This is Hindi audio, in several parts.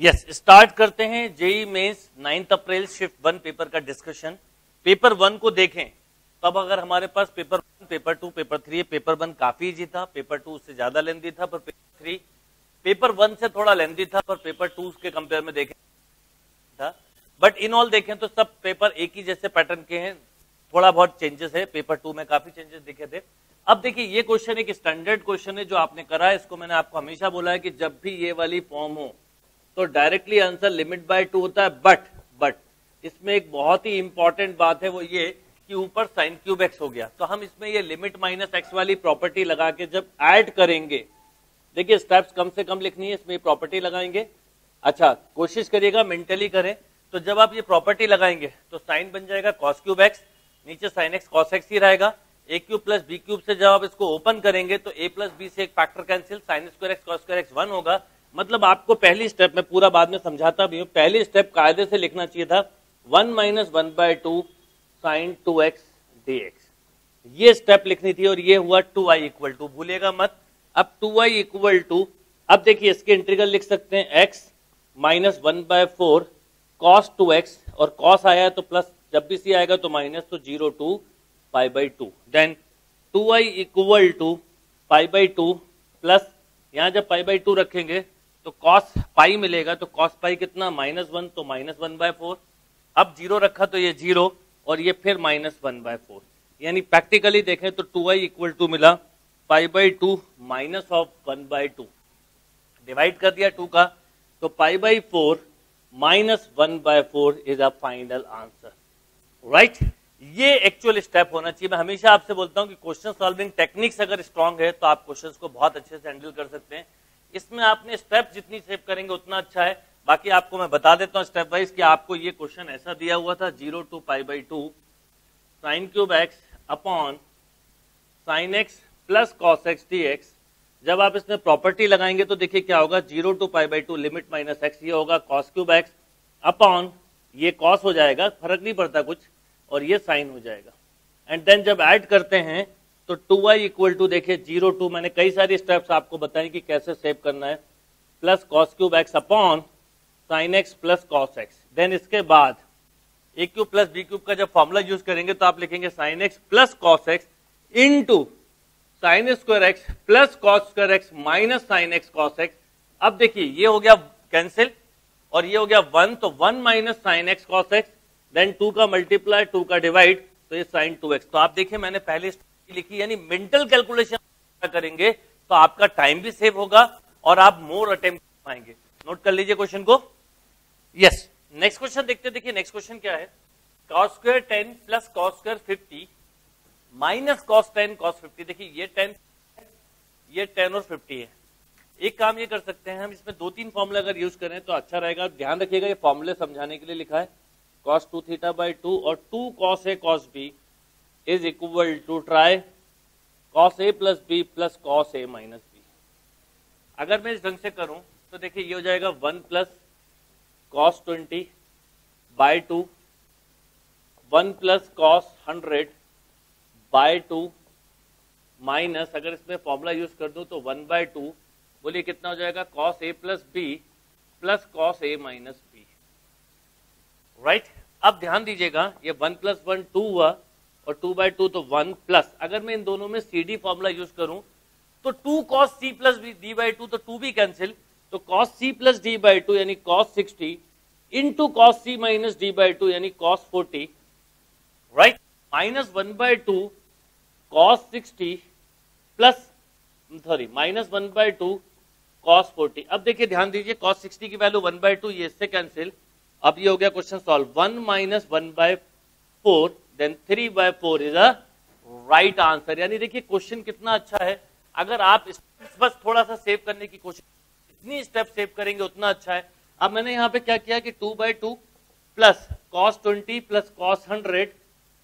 यस स्टार्ट करते हैं JEE Mains ninth April shift one paper का डिस्कशन पेपर वन को देखें। तब अगर हमारे पास paper one paper two paper three paper one काफ़ी इजी था। पेपर टू उससे ज़्यादा लेंदी था, पर पेपर थ्री पेपर वन से थोड़ा लेंदी था, पर पेपर टू के कंपेयर में देखें था। बट इन ऑल देखें तो सब पेपर एक ही जैसे पैटर्न के हैं। थोड़ा बहुत चेंजेस है। पेपर टू में काफ़ी चेंजेस दिखे थे। अब देखिए, ये क्वेश्चन एक स्टैंडर्ड क्वेश्चन है जो आपने करा है। इसको मैंने आपको हमेशा बोला है कि जब भी ये वाली फॉर्म हो तो directly answer limit by two होता है बट बट इसमें एक बहुत ही इंपॉर्टेंट बात है वो ये कि ऊपर साइन क्यूब एक्स हो गया। तो हम इसमें ये लिमिट माइनस एक्स वाली प्रॉपर्टी लगा के जब ऐड करेंगे, देखिए स्टेप्स कम से कम लिखनी है, इसमें प्रॉपर्टी लगाएँगे। अच्छा कोशिश करिएगा मेंटली करें। तो जब आप ये प्रॉपर्टी लगाएँगे तो साइन बन जाएगा कॉस क्यूब एक्स नीचे साइन एक्स कॉस एक्स ही रहेगा। A cube plus b cube से जब आप इसको ओपन करेंगे तो ए प्लस बी से एक factor cancel sine square x cos square x one होगा। मतलब आपको पहली स्टेप में पूरा बाद में समझाता भी हूँ, पहली स्टेप कायदे से लिखना चाहिए था one minus one by two sine two x d x ये स्टेप लिखनी थी और ये हुआ टू आई इक्वल टू भूलेगा मत। अब टू आई इक्वल टू अब देखिए इसके इंटीग्रल लिख सकते हैं x minus one by four cos two x और कॉस आया तो प्लस जब भी सी आएगा तो माइनस तो zero two pi by two then two I equal to pi by two plus यहाँ जब पाई बाई टू रखेंगे तो कॉस पाई मिलेगा तो कॉस पाई कितना? माइनस वन तो माइनस वन बाय फोर अब ज़ीरो रखा तो ये ज़ीरो और ये फिर माइनस वन बाय फोर यानी प्रैक्टिकली देखें तो टू आई इक्वल टू मिला pi by two minus of one by two divide कर दिया टू का तो pi by four minus one by four is a final answer right ये एक्चुअल स्टेप होना चाहिए। मैं हमेशा आपसे बोलता हूँ कि क्वेश्चन सॉल्विंग टेक्निक्स अगर स्ट्रांग है तो आप क्वेश्चंस को बहुत अच्छे से हैंडल कर सकते हैं। इसमें आपने स्टेप जितनी सेव करेंगे उतना अच्छा है। बाकी आपको मैं बता देता हूँ स्टेप वाइज कि आपको ये क्वेश्चन ऐसा दिया हुआ था zero two pi by two sine cube x upon sine x plus cos x d x जब आप इसमें प्रॉपर्टी लगाएँगे तो देखिए क्या होगा zero two pi by two limit minus x ये होगा कॉस क्यूब एक्स अपॉन ये कॉस हो जाएगा, फ़र्क नहीं पड़ता कुछ, और ये साइन हो जाएगा। एंड देन जब ऐड करते हैं तो टू वाई इक्वल टू देखिए, ज़ीरो टू, मैंने कई सारी स्टेप्स आपको बताई कि कैसे सेव करना है। Plus cos cube x upon sine x plus cos x then इसके बाद a cube plus b cube का जब फॉर्मूला यूज़ करेंगे तो आप लिखेंगे sine x plus cos x into sine square x plus cos square x minus sine x cos x अब देखिए, ये हो गया कैंसिल और ये हो गया वन तो one minus sine x cos x then two का मल्टीप्लाई टू का डिवाइड तो ये साइन टू एक्स तो आप देखिए, मैंने पहले लिखी, यानी मेंटल कैलकुलेशन करेंगे तो आपका टाइम भी सेव होगा और आप मोर अटेम्प्ट पाएँगे। नोट कर लीजिए क्वेश्चन को। यस नेक्स्ट क्वेश्चन देखते, देखिए नेक्स्ट क्वेश्चन क्या है? Cos square ten plus cos square fifty minus cos ten cos fifty देखिए, ये टेन ये टेन और फिफ्टी है। एक काम ये कर सकते हैं, हम इसमें दो तीन फॉर्मूले अगर यूज़ करें तो अच्छा रहेगा। ध्यान रखिएगा, ये फॉर्मूले समझाने के लिए लिखा है। Cos two theta by two और two cos a cos b is equal to try cos a plus b plus cos a minus b अगर मैं इस ढंग से करूँ तो देखिए ये हो जाएगा one plus cos twenty by two one plus cos hundred by two minus अगर इसमें फॉर्मूला यूज़ कर दूँ तो वन बाय टू बोलिए कितना हो जाएगा? Cos a plus b plus cos a minus b right अब ध्यान दीजिएगा, ये वन प्लस वन टू हुआ और टू बाई टू तो वन प्लस अगर मैं इन दोनों में सी डी फॉर्मुला यूज़ करूँ तो two cos c plus d by two तो टू भी कैंसिल तो cos c plus d by two यानी cos sixty into cos c minus d by two यानी cos forty right minus one by two cos sixty plus sorry minus one by two cos forty अब देखिए, ध्यान दीजिए कॉस सिक्सटी की वैल्यू वन बाय टू ये इससे कैंसिल अब ये हो गया question solve one minus one by four then three by four is a right answer यानी देखिए क्वेश्चन कितना अच्छा है। अगर आप बस थोड़ा सा सेव करने की कोशिश जितनी स्टेप सेव करेंगे, उतना अच्छा है। अब मैंने यहाँ पे क्या किया कि two by two plus cos twenty plus cos hundred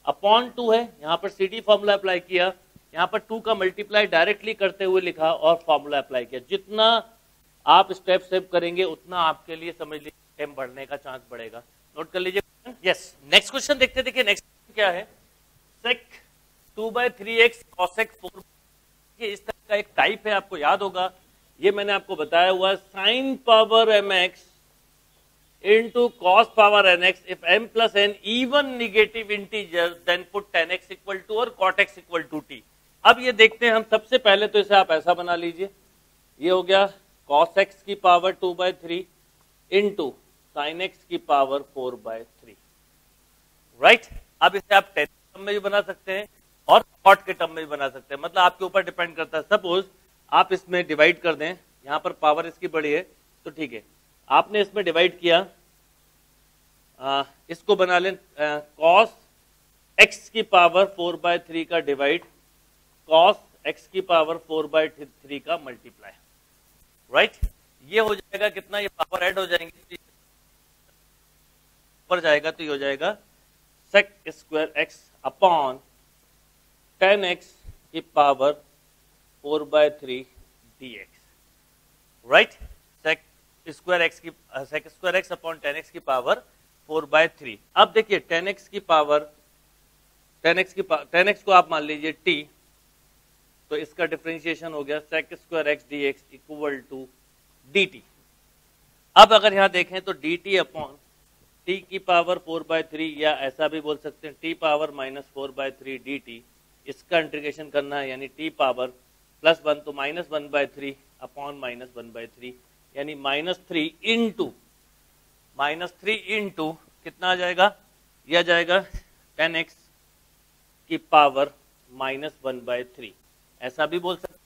upon two है। यहाँ पर सी डी फॉर्मूला अप्लाई किया। यहाँ पर टू का मल्टीप्लाई डायरेक्टली करते हुए लिखा और फॉर्मूला अप्लाई किया। जितना आप स्टेप सेव करेंगे, उतना आपके लिए समझ लीजिए टाइम बढ़ने का चांस बढ़ेगा। नोट कर लीजिए। यस नेक्स्ट क्वेश्चन देखते देखिए नेक्स्ट क्या है? Sec two by three x cosec four ये इस तरह का एक टाइप है आपको याद होगा। ये मैंने आपको बताया हुआ sine power m x into cos power nx. If m plus n even negative integer, then put tan x equal to or cot x equal to t. अब ये देखते हैं हम सबसे पहले तो इसे आप ऐसा बना लीजिए। ये हो गया cos x की power two by three into sine x की power four by three right अब इसे आप टेन टर्म में भी बना सकते हैं और कॉट के टर्म में भी बना सकते हैं। मतलब आपके ऊपर डिपेंड करता है। सपोज़ आप इसमें डिवाइड कर दें यहाँ पर पावर इसकी बड़ी है तो ठीक है। आपने इसमें डिवाइड किया आ, इसको बना लें कॉस एक्स की पावर फोर बाय थ्री का डिवाइड कॉस एक्स की पावर फोर बाय थ्री का मल्टीप्लाई। राइट ये हो जाएगा कितना? ये पावर ऐड हो जाएँगे। पर जाएगा तो ये हो जाएगा sec square x upon tan x की power four by three d x right sec square x की sec square x upon tan x की पावर फोर बाय थ्री अब देखिए टेन एक्स की पावर टेन एक्स की टेन एक्स को आप मान लीजिए टी तो इसका डिफ्रेंशिएशन हो गया sec square x d x equal to d t अब अगर यहाँ देखें तो डी टी अपॉन टी की पावर फोर बाय थ्री या ऐसा भी बोल सकते हैं t power minus four by three d t इसका इंटीग्रेशन करना है, यानी टी पावर प्लस वन तो minus one by three upon minus one by three यानी minus three into minus three into कितना आ जाएगा? यह जाएगा टेन एक्स की power minus one by three ऐसा भी बोल सकते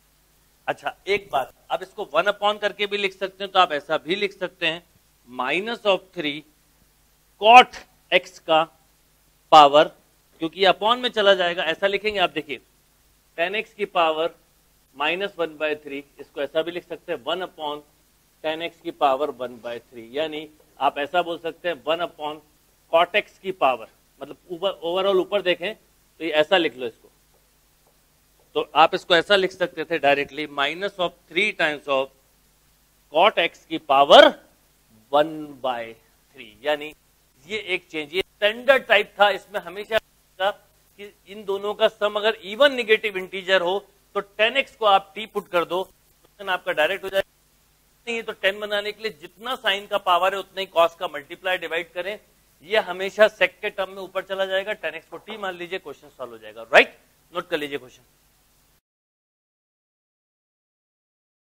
अच्छा एक बात अब इसको वन अपॉन करके भी लिख सकते हैं तो आप ऐसा भी लिख सकते हैं minus of three cot x का पावर क्योंकि अपॉन में चला जाएगा, ऐसा लिखेंगे आप देखिए टेन एक्स की power minus one by three इसको ऐसा भी लिख सकते हैं वन अपॉन टेन एक्स की पावर वन बाय थ्री यानी आप ऐसा बोल सकते हैं वन अपॉन कॉट एक्स की पावर मतलब ओवरऑल ऊपर देखें तो ये ऐसा लिख लो इसको। तो आप इसको ऐसा लिख सकते थे directly minus of three times of cot x की पावर वन बाय थ्री यानी ये एक चेंज ये स्टैंडर्ड टाइप था। इसमें हमेशा था कि इन दोनों का सम अगर इवन निगेटिव इंटीजर हो तो टेन एक्स को आप टी पुट कर दो तो आपका डायरेक्ट हो जाएगा नहीं तो टेन बनाने के लिए जितना साइन का पावर है, उतना ही कॉस का मल्टीप्लाई डिवाइड करें। ये हमेशा सेक के टर्म में ऊपर चला जाएगा। टेन एक्स को टी मान लीजिए क्वेश्चन सॉल्व हो जाएगा। राइट नोट कर लीजिए क्वेश्चन